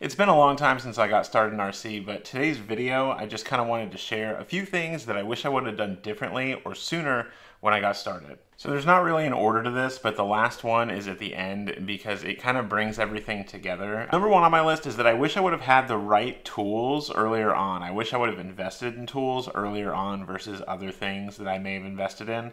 It's been a long time since I got started in RC, but today's video, I just kind of wanted to share a few things that I wish I would have done differently or sooner when I got started. So there's not really an order to this, but the last one is at the end because it kind of brings everything together. Number one on my list is that I wish I would have had the right tools earlier on. I wish I would have invested in tools earlier on versus other things that I may have invested in.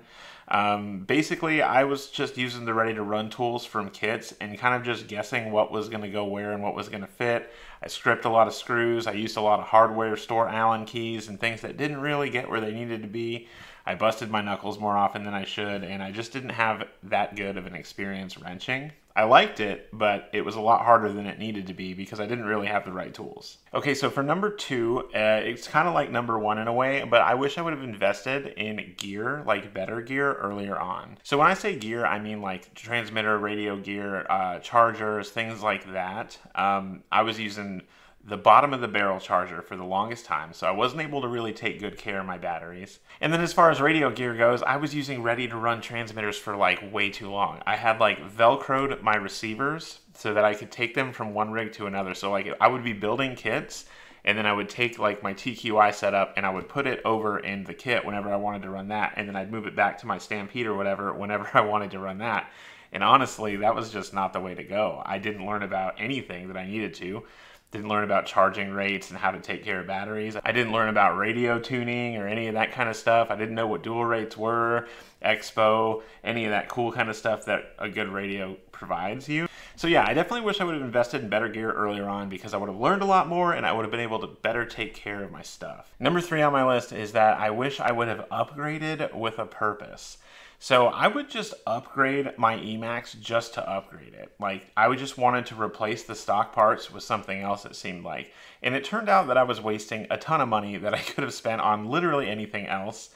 Um, basically, I was just using the ready to run tools from kits and kind of just guessing what was going to go where and what was going to fit. I stripped a lot of screws. I used a lot of hardware store Allen keys and things that didn't really get where they needed to be. I busted my knuckles more often than I should, and I just didn't have that good of an experience wrenching. I liked it, but it was a lot harder than it needed to be because I didn't really have the right tools. Okay, so for number two, uh, it's kind of like number one in a way, but I wish I would have invested in gear, like better gear, earlier on. So when I say gear, I mean like transmitter, radio gear, uh, chargers, things like that. Um, I was using the bottom of the barrel charger for the longest time, so I wasn't able to really take good care of my batteries. And then as far as radio gear goes, I was using ready to run transmitters for like way too long. I had like velcroed my receivers so that I could take them from one rig to another. So like I would be building kits and then I would take like my TQI setup and I would put it over in the kit whenever I wanted to run that, and then I'd move it back to my Stampede or whatever whenever I wanted to run that. And honestly, that was just not the way to go. I didn't learn about anything that I needed to didn't learn about charging rates and how to take care of batteries. I didn't learn about radio tuning or any of that kind of stuff. I didn't know what dual rates were, expo, any of that cool kind of stuff that a good radio provides you. So yeah, I definitely wish I would have invested in better gear earlier on because I would have learned a lot more and I would have been able to better take care of my stuff. Number three on my list is that I wish I would have upgraded with a purpose. So I would just upgrade my E-Maxx just to upgrade it. Like I would just wanted to replace the stock parts with something else it seemed like. And it turned out that I was wasting a ton of money that I could have spent on literally anything else.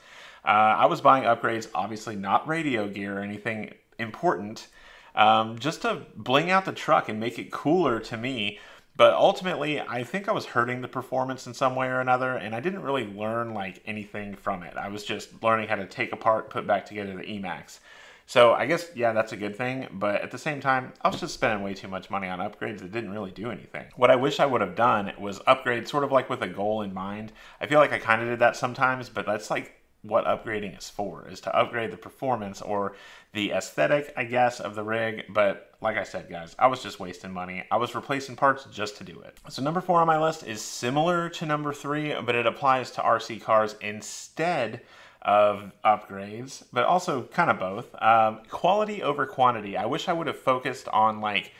Uh, I was buying upgrades, obviously not radio gear or anything important, um, just to bling out the truck and make it cooler to me but ultimately, I think I was hurting the performance in some way or another, and I didn't really learn like anything from it. I was just learning how to take apart, put back together the E-Maxx. So I guess, yeah, that's a good thing, but at the same time, I was just spending way too much money on upgrades that didn't really do anything. What I wish I would have done was upgrade sort of like with a goal in mind. I feel like I kind of did that sometimes, but that's like what upgrading is for is to upgrade the performance or the aesthetic i guess of the rig. But like i said guys i was just wasting money. I was replacing parts just to do it. So number four on my list is similar to number three but it applies to rc cars instead of upgrades but also kind of both. Um, quality over quantity. I wish i would have focused on like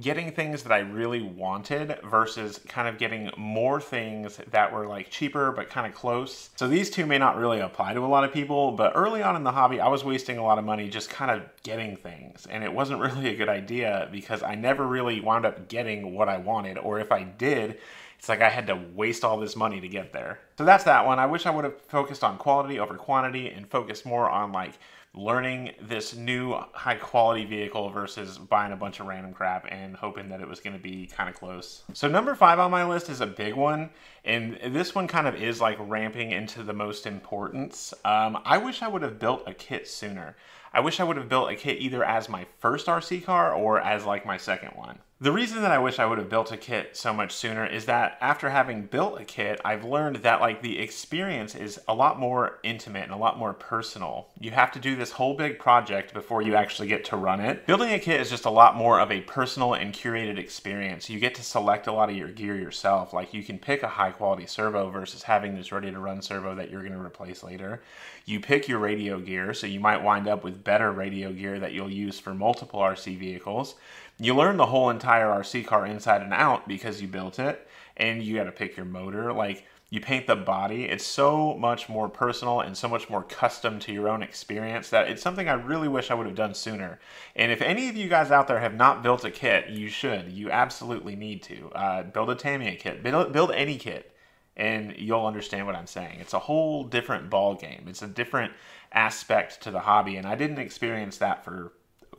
getting things that I really wanted versus kind of getting more things that were like cheaper but kind of close. So these two may not really apply to a lot of people, but early on in the hobby, I was wasting a lot of money just kind of getting things. And it wasn't really a good idea because I never really wound up getting what I wanted. Or if I did, it's like I had to waste all this money to get there. So that's that one. I wish I would have focused on quality over quantity and focused more on like learning this new high quality vehicle versus buying a bunch of random crap and hoping that it was going to be kind of close. So number five on my list is a big one. And this one kind of is like ramping into the most importance. Um, I wish I would have built a kit sooner. I wish I would have built a kit either as my first RC car or as like my second one. The reason that I wish I would have built a kit so much sooner is that after having built a kit, I've learned that like the experience is a lot more intimate and a lot more personal. You have to do this whole big project before you actually get to run it. Building a kit is just a lot more of a personal and curated experience. You get to select a lot of your gear yourself. Like you can pick a high quality servo versus having this ready to run servo that you're going to replace later. You pick your radio gear, so you might wind up with better radio gear that you'll use for multiple RC vehicles. You learn the whole entire RC car inside and out because you built it, and you got to pick your motor. Like, you paint the body. It's so much more personal and so much more custom to your own experience that it's something I really wish I would have done sooner. And if any of you guys out there have not built a kit, you should. You absolutely need to. Uh, build a Tamiya kit. Build, build any kit and you'll understand what I'm saying. It's a whole different ball game. It's a different aspect to the hobby, and I didn't experience that for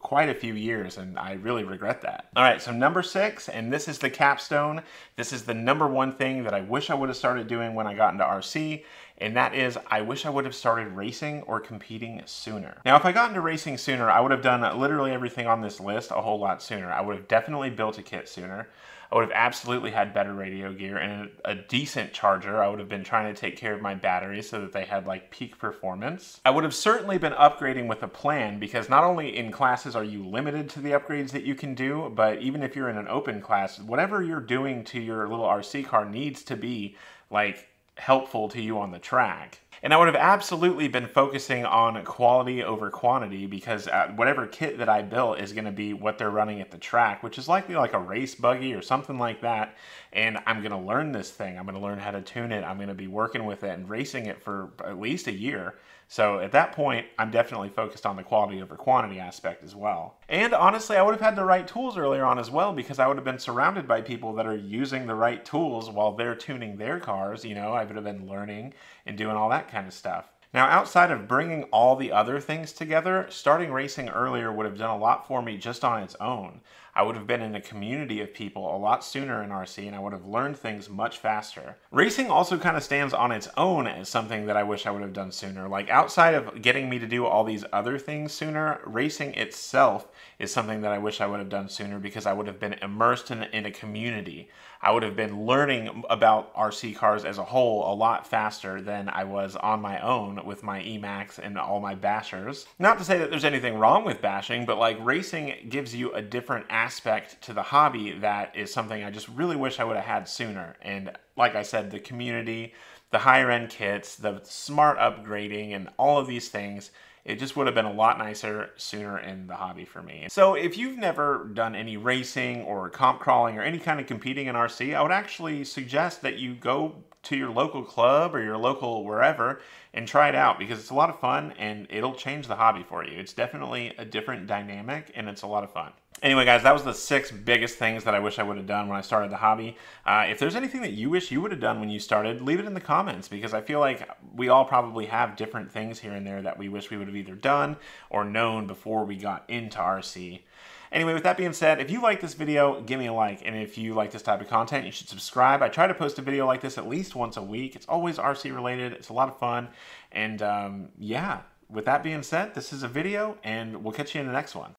quite a few years, and I really regret that. All right, so number six, and this is the capstone. This is the number one thing that I wish I would have started doing when I got into RC, and that is I wish I would have started racing or competing sooner. Now, if I got into racing sooner, I would have done literally everything on this list a whole lot sooner. I would have definitely built a kit sooner. I would have absolutely had better radio gear and a, a decent charger. I would have been trying to take care of my batteries so that they had like peak performance. I would have certainly been upgrading with a plan because not only in classes are you limited to the upgrades that you can do, but even if you're in an open class, whatever you're doing to your little RC car needs to be like helpful to you on the track. And I would have absolutely been focusing on quality over quantity because uh, whatever kit that I built is going to be what they're running at the track, which is likely like a race buggy or something like that. And I'm going to learn this thing. I'm going to learn how to tune it. I'm going to be working with it and racing it for at least a year. So at that point, I'm definitely focused on the quality over quantity aspect as well. And honestly, I would have had the right tools earlier on as well because I would have been surrounded by people that are using the right tools while they're tuning their cars. You know, I would have been learning and doing all that kind of stuff. Now, outside of bringing all the other things together, starting racing earlier would have done a lot for me just on its own. I would have been in a community of people a lot sooner in RC and I would have learned things much faster. Racing also kind of stands on its own as something that I wish I would have done sooner. Like outside of getting me to do all these other things sooner, racing itself is something that I wish I would have done sooner because I would have been immersed in, in a community. I would have been learning about RC cars as a whole a lot faster than I was on my own with my E-Maxx and all my bashers. Not to say that there's anything wrong with bashing, but like racing gives you a different aspect to the hobby that is something I just really wish I would have had sooner. And like I said, the community, the higher end kits, the smart upgrading, and all of these things it just would have been a lot nicer sooner in the hobby for me. So if you've never done any racing or comp crawling or any kind of competing in RC, I would actually suggest that you go to your local club or your local wherever and try it out because it's a lot of fun and it'll change the hobby for you. It's definitely a different dynamic and it's a lot of fun. Anyway, guys, that was the six biggest things that I wish I would have done when I started the hobby. Uh, if there's anything that you wish you would have done when you started, leave it in the comments because I feel like we all probably have different things here and there that we wish we would have either done or known before we got into RC. Anyway, with that being said, if you like this video, give me a like. And if you like this type of content, you should subscribe. I try to post a video like this at least once a week. It's always RC related. It's a lot of fun. And um, yeah, with that being said, this is a video and we'll catch you in the next one.